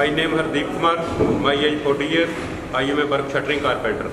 My name Hardeep Kumar my age forty year I am a work shuttering carpenter